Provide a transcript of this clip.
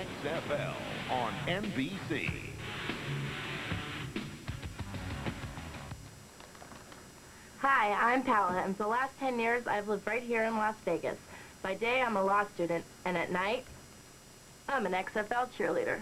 XFL on NBC. Hi, I'm Paola, and for the last 10 years, I've lived right here in Las Vegas. By day, I'm a law student, and at night, I'm an XFL cheerleader.